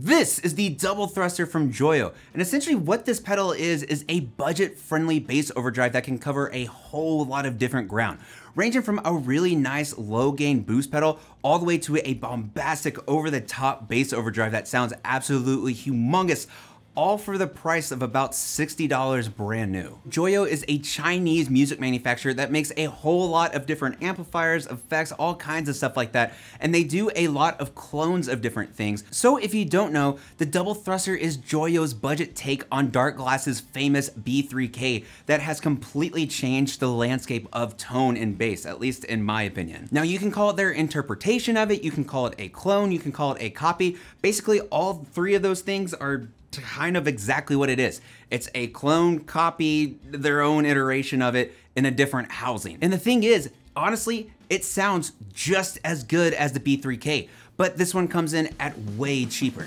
This is the double thruster from Joyo, and essentially what this pedal is, is a budget-friendly bass overdrive that can cover a whole lot of different ground, ranging from a really nice low-gain boost pedal all the way to a bombastic over-the-top bass overdrive that sounds absolutely humongous all for the price of about $60 brand new. Joyo is a Chinese music manufacturer that makes a whole lot of different amplifiers, effects, all kinds of stuff like that, and they do a lot of clones of different things. So if you don't know, the double thruster is Joyo's budget take on Darkglass's famous B3K that has completely changed the landscape of tone and bass, at least in my opinion. Now you can call it their interpretation of it, you can call it a clone, you can call it a copy. Basically all three of those things are kind of exactly what it is. It's a clone copy, their own iteration of it in a different housing. And the thing is, honestly, it sounds just as good as the B3K, but this one comes in at way cheaper.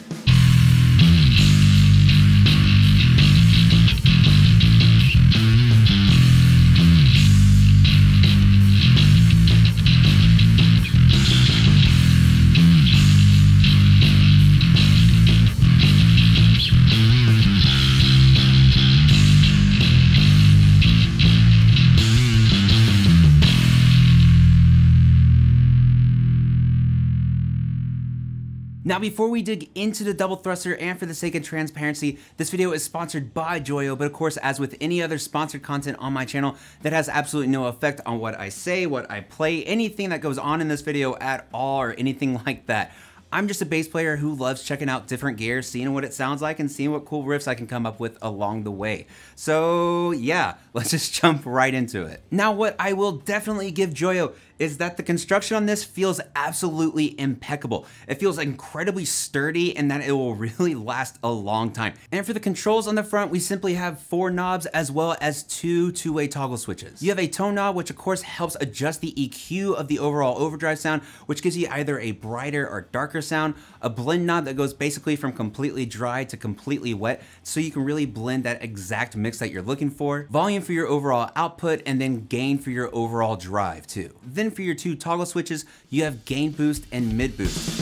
Now before we dig into the double thruster and for the sake of transparency, this video is sponsored by Joyo, but of course as with any other sponsored content on my channel, that has absolutely no effect on what I say, what I play, anything that goes on in this video at all or anything like that. I'm just a bass player who loves checking out different gear, seeing what it sounds like, and seeing what cool riffs I can come up with along the way. So yeah, let's just jump right into it. Now what I will definitely give Joyo is that the construction on this feels absolutely impeccable. It feels incredibly sturdy and that it will really last a long time. And for the controls on the front, we simply have four knobs as well as two two-way toggle switches. You have a tone knob, which of course helps adjust the EQ of the overall overdrive sound, which gives you either a brighter or darker sound, a blend knob that goes basically from completely dry to completely wet, so you can really blend that exact mix that you're looking for, volume for your overall output, and then gain for your overall drive too. Then for your two toggle switches, you have gain boost and mid boost.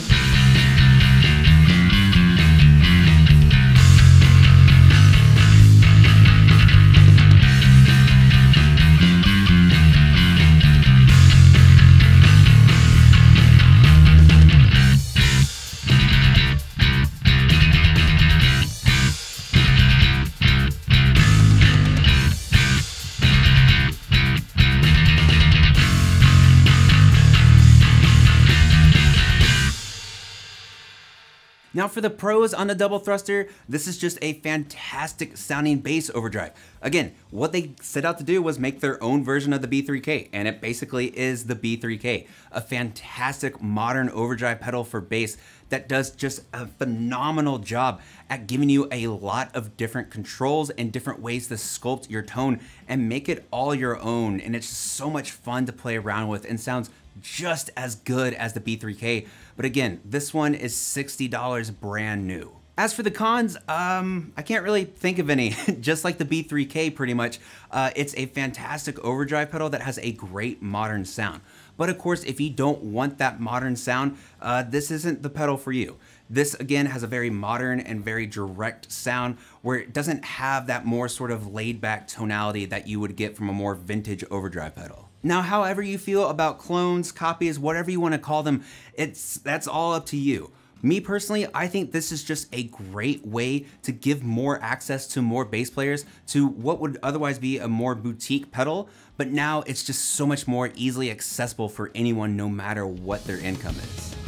Now for the pros on the double thruster, this is just a fantastic sounding bass overdrive. Again, what they set out to do was make their own version of the B3K, and it basically is the B3K, a fantastic modern overdrive pedal for bass that does just a phenomenal job at giving you a lot of different controls and different ways to sculpt your tone and make it all your own. And it's so much fun to play around with and sounds just as good as the B3K. But again, this one is $60 brand new. As for the cons, um, I can't really think of any. Just like the B3K pretty much, uh, it's a fantastic overdrive pedal that has a great modern sound. But of course, if you don't want that modern sound, uh, this isn't the pedal for you. This again has a very modern and very direct sound where it doesn't have that more sort of laid back tonality that you would get from a more vintage overdrive pedal. Now, however you feel about clones, copies, whatever you want to call them, it's that's all up to you. Me personally, I think this is just a great way to give more access to more bass players to what would otherwise be a more boutique pedal, but now it's just so much more easily accessible for anyone no matter what their income is.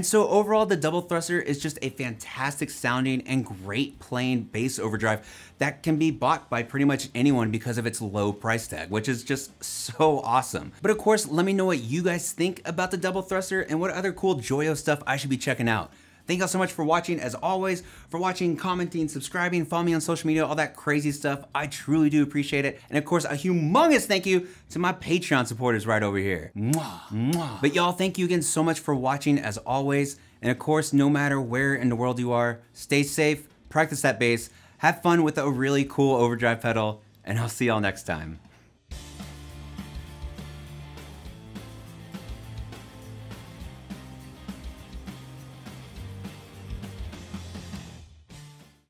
And so overall, the double thruster is just a fantastic sounding and great playing bass overdrive that can be bought by pretty much anyone because of its low price tag, which is just so awesome. But of course, let me know what you guys think about the double thruster and what other cool Joyo stuff I should be checking out. Thank y'all so much for watching, as always, for watching, commenting, subscribing, follow me on social media, all that crazy stuff. I truly do appreciate it. And of course, a humongous thank you to my Patreon supporters right over here. Mwah, mwah. But y'all, thank you again so much for watching, as always. And of course, no matter where in the world you are, stay safe, practice that bass, have fun with a really cool overdrive pedal, and I'll see y'all next time.